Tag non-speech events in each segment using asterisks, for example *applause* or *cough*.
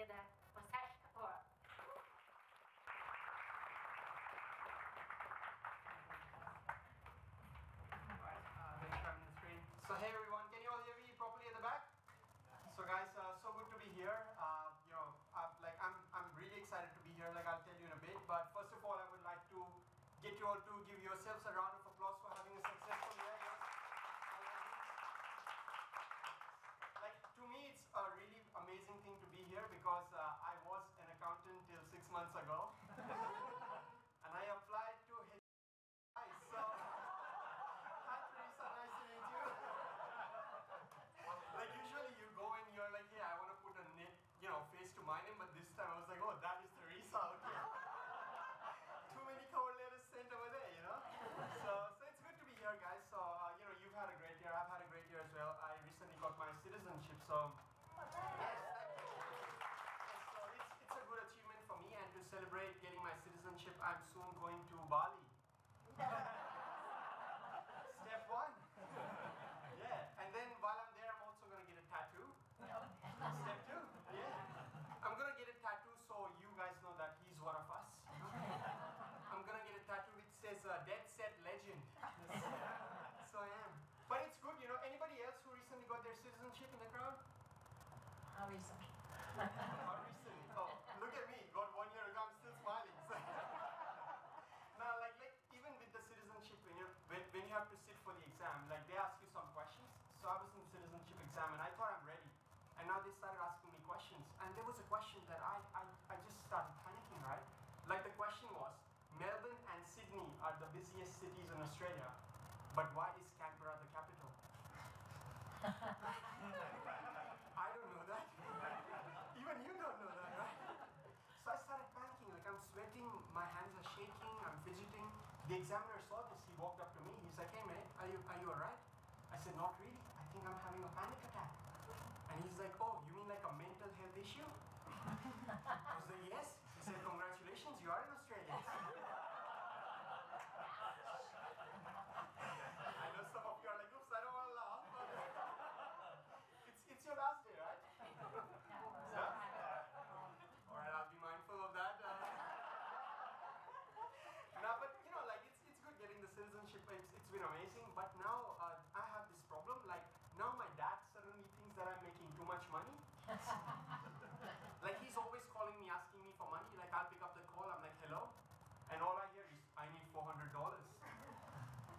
support. Alright, uh. So hey everyone, can you all hear me properly at the back? So guys, uh, so good to be here. Uh, you know, uh, like I'm, I'm really excited to be here. Like I'll tell you in a bit. But first of all, I would like to get you all to give yourselves a round of applause for having a successful year. Yes. Like to me, it's a really amazing thing to be here because uh, I was an accountant till six months ago, *laughs* and I applied to HI. So, *laughs* hi Teresa, nice to meet you. like usually you go and you're like, yeah, I want to put a name, you know, face to my name, but this time I was like, oh, that is Teresa. Okay. *laughs* Too many cover letters sent over there, you know. So, so it's good to be here, guys. So, uh, you know, you've had a great year. I've had a great year as well. I recently got my citizenship, so yes, thank you. Yes, so it's, it's a good achievement for me, and to celebrate getting my citizenship, I'm soon going to Bali. Step one. Yeah, and then while I'm there, I'm also gonna get a tattoo. Step two. Yeah. I'm gonna get a tattoo so you guys know that he's one of us. I'm gonna get a tattoo which says uh, Dead Set Legend. so I am. But it's good, you know. Anybody else who recently got their citizenship in the crowd? How recent? How recently? Oh, look at me. Got one year ago, I'm still smiling. *laughs* now, like, like even with the citizenship, when you when, when you have to sit for the exam, like they ask you some questions. So I was in the citizenship exam and I thought I'm ready. And now they started asking me questions. And there was a question that I, I, I just started panicking, right? Like the question was, Melbourne and Sydney are the busiest cities in Australia, but why is Canberra the capital? I don't know that. Even you don't know that, right? So I started panicking, like I'm sweating, my hands are shaking, I'm fidgeting. The examiner saw this, he walked up to me, he's like, hey man, are you, are you alright? I said, not really, I think I'm having a panic attack. And he's like, oh, you mean like a mental health issue? I was like, yes. He said, congratulations, you are in Australia. I know some of you are like, oops, I don't want to laugh. but it's, it's your last day, right? Yeah? All right, I'll be mindful of that. Uh, no, but you know, like it's, it's good getting the citizenship. It's, it's been amazing. But now uh, I have this problem. Like now my dad suddenly thinks that I'm making too much money. like he's always calling me, asking me for money. Like I'll pick up the call. I'm like, hello, and all I hear is, I need four hundred dollars,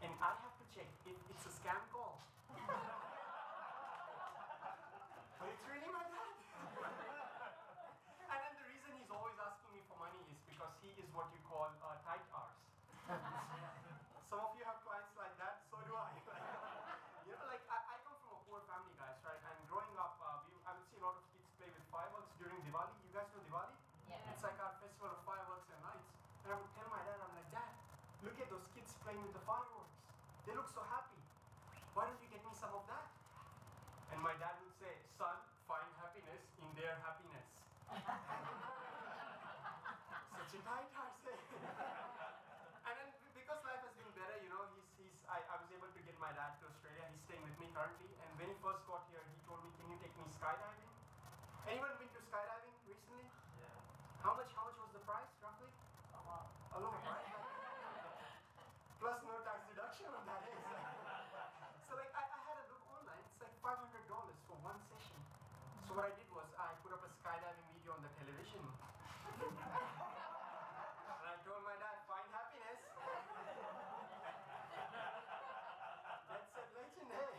and I have to check if it's a scam call. but it's really my dad. And then the reason he's always asking me for money is because he is what you call uh, tight R's. Some of you have clients like that, so do I. you know, like I, I come from a poor family, guys, right? And growing up, uh, we, I would see a lot of kids play with fireworks during Diwali. You guys know Diwali? Yeah. It's like our festival of fireworks and lights. And I would tell my dad, I'm like, Dad, look at those kids playing with the fireworks. They look so happy. Why don't you get me some of that? And my dad would say, Son, find happiness in their happiness. *laughs* Such a tight I say. *laughs* and then because life has been better, you know, he's, he's I, I was able to get my dad to Australia. He's staying with me currently. And when he first got here, he told me, Can you take me skydiving? Anyone been to skydiving recently? Yeah. How much how much was the price roughly? A lot. A lot, right? Plus no tax deduction on that so like I, I had a look online, it's like five hundred dollars for one session. So what I did was I put up a skydiving video on the television. and I told my dad, find happiness. That's a legend, hey.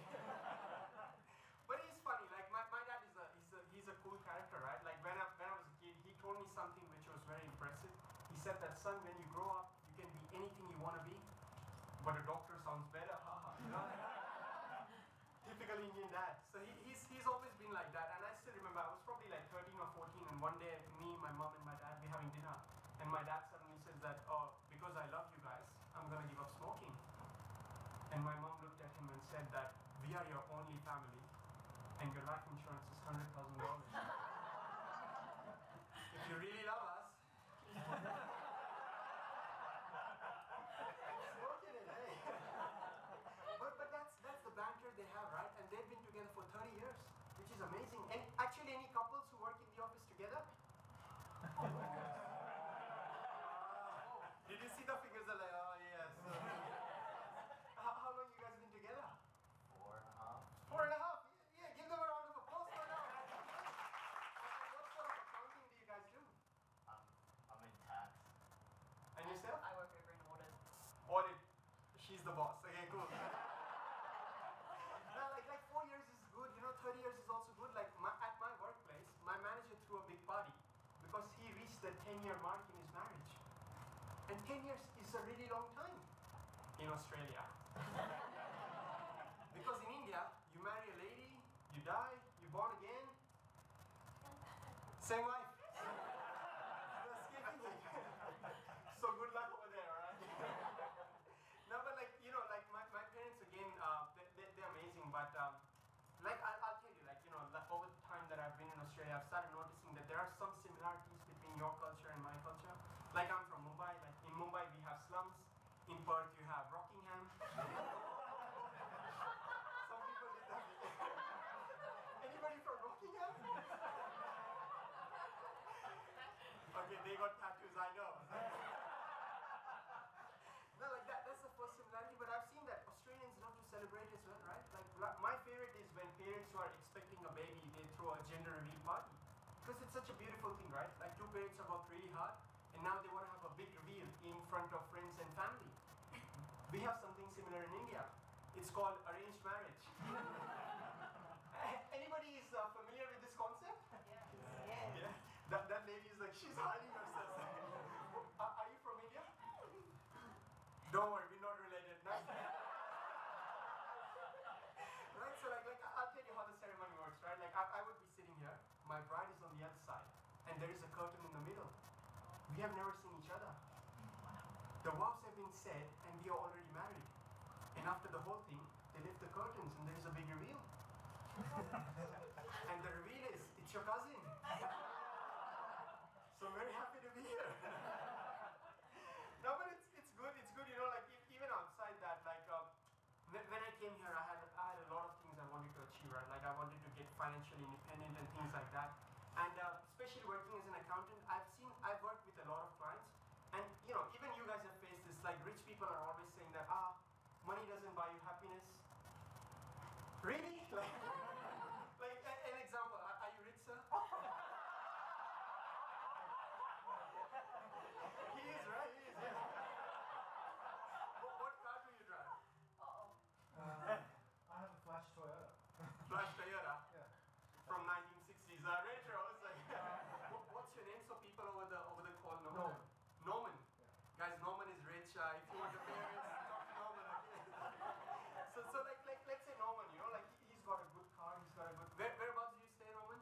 But he's funny. Like my, my dad is a he's a he's a cool character, right? Like when I when I was a kid, he told me something which was very impressive. He said that son, when you grow up, you can be anything you want to but a doctor sounds better. *laughs* haha, you know? Typical Indian dad. So he, he's he's always been like that. And I still remember I was probably like 13 or 14, and one day me, my mom, and my dad we having dinner, and my dad suddenly says that oh because I love you guys, I'm gonna give up smoking. And my mom looked at him and said that we are your only family and your life insurance is hundred thousand dollars. *laughs* if you really love us, smoking it, hey. but but that's that's the banter they have, right? And they've been together for 30 years, which is amazing. And actually, any couples who work in the office together, Did you see the figures? Are like, oh yes. how, how long you guys been together? Four and a half. Four and a half. Yeah, yeah, give them a round of applause for that. Okay, what sort of accounting do you guys do? I'm, I'm in tax. And yourself? I work over in audit. Audit. She's the boss. Okay, cool. now, like, like four years is good. You know, 30 years is also good. Like my, at my workplace, my manager threw a big party because he reached 10-year mark in his marriage. And 10 years is a really long time in Australia. *laughs* because in India, you marry a lady, you die, you're born again, same wife. You're *laughs* escaping it. so good luck over there, alright? *laughs* no, but like, you know, like my, my parents again, uh, they, they're amazing, but um, like I, I'll tell you, like, you know, like, over the time that I've been in Australia, I've started noticing that there are some similarities your culture and my culture. Like I'm from Mumbai, like in Mumbai we have slums, in Perth you have Rockingham. *laughs* some people did that. *laughs* Anybody from Rockingham? *laughs* okay, they got tattoos, I know. No, like that, that's the first similarity, but I've seen that Australians love to celebrate as well, right? Like, my favorite is when parents who are expecting a baby, they throw a gender reveal party. Because it's such a beautiful thing, right? Like, two parents have worked really hard, and now they want to have a big reveal in front of friends and family. *laughs* We have something similar in India. It's called arranged marriage. *laughs* Anybody is uh, familiar with this concept? Yeah. Yeah. That, that lady is like, she's hiding herself. are, *laughs* are you from India? Don't worry, we're not related. No? right, so like, like I'll tell you how the ceremony works, right? Like I, I would be sitting here, my bride is on the other side, and there is a curtain in the middle. We have never seen each other. The vows have been said, and we are already married. And after the whole thing, they lift the curtains, and there is a big reveal. *laughs* and the reveal is, it's your cousin. so I'm very happy to be here. no, but it's, it's good. It's good, you know, like e- even outside that, like uh, when when I came here, I had I had a lot of things I wanted to achieve, right? Like I wanted to get financially independent and things like that. And uh, especially working as an accountant, I've seen I've worked with a lot of clients, and you know, even you guys have faced this. Like rich people are always saying that ah, money doesn't buy you happiness. Really? Like, like a- an example. Are, are you rich, sir? he is, right? He is. Yes. what, what car do you drive? Uh-oh. Uh, I have a flash Toyota. Flash Toyota Yeah. from 1960s. Uh, retro. It's like, what, what's your name? So people over the over the call know. Norman. Norman. Yeah. Guys, Norman is rich. Uh, if you want the parents, talk to Norman. Okay. so, so like, like, let's say Norman. You know, like he, he's got a good car. He's got a good. Where, whereabouts do you stay, Norman?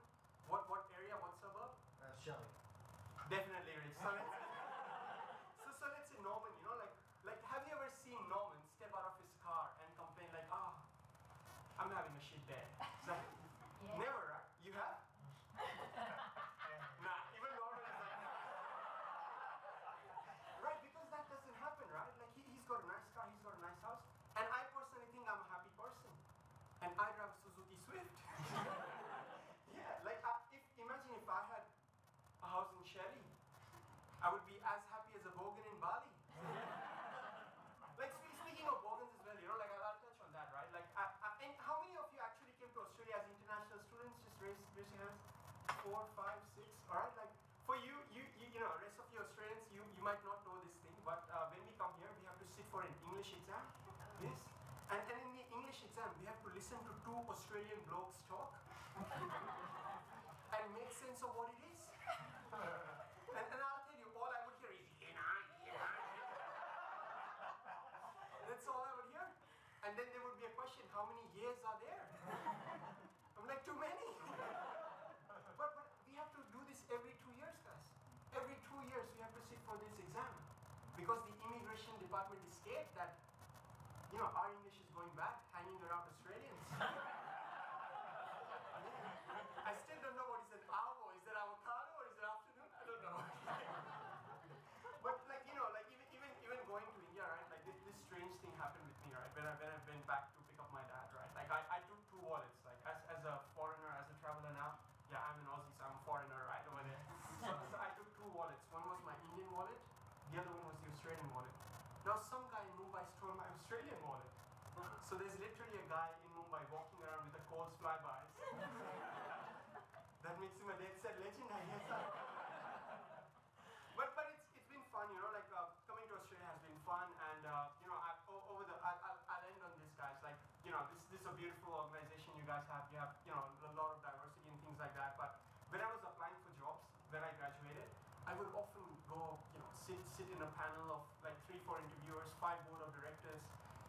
What, what area? What suburb? Uh, Shelley. Definitely rich. So let's, so, so let's say Norman, you know, like, like have you ever seen Norman step out of his car and complain like, ah, I'm having a shit day? So, Yeah. Never, right? You have? nah, even Norman is like, right? Because that doesn't happen, right? Like he, he's got a nice car, he's got a nice house, and I personally think I'm a happy person, and I drive a Suzuki Swift. yeah, like uh, if imagine if I had a house in Shelley, I would be as happy as a bogan in Bali. like spe- speaking of bogans as well, you know, like I'll, I'll touch on that, right? Like, I, I, and how many of you actually came to Australia as international students? Just raise, raise your hands. Four, five, six. All right. Like for you, you, you, you know, rest of your Australians, you, you might not know this thing, but uh, when we come here, we have to sit for an English exam. Yes. And, and in the English exam, we have to listen to two Australian blokes talk *laughs* and make sense of what it is. *laughs* And, and I'll tell you, all I would hear is. *laughs* That's all I would hear. And then there would be a question, how many years are there? I'm like, too many. but, but we have to do this every two years, guys. Every two years we have to sit for this exam. Because the immigration department scared that, you know, our English is going back, hanging around Australians. I still don't know what is an avo. Is it avocado or is it afternoon? I don't know. but like you know, like even even even going to India, right? Like this, this strange thing happened with me, right? When I when I went back to pick up my dad, right? Like I, I took two wallets, like as, as a foreigner, as a traveler now. Yeah, I'm an Aussie, so I'm a foreigner, right over there. So, so I took two Australian wallet. Now some guy in Mumbai stole my Australian wallet. *laughs* So there's literally a guy in Mumbai walking around with a Coles flybuys. *laughs* that makes him a dead set legend, I guess. but but it's it's been fun, you know. Like uh, coming to Australia has been fun, and uh, you know, I, over the I'll, I'll, I'll end on this, guys. Like you know, this this is a beautiful organization you guys have. You have you know a lot of diversity and things like that. But when I was applying for jobs when I graduated, I would often go, you know, sit sit in a panel of three, four interviewers, five board of directors,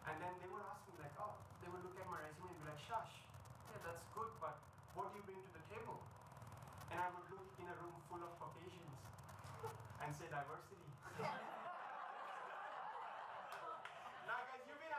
and then they would ask me like, oh, they would look at my resume and be like, shush, yeah, that's good, but what do you bring to the table? And I would look in a room full of Caucasians *laughs* and say diversity. *laughs* now guys, you've been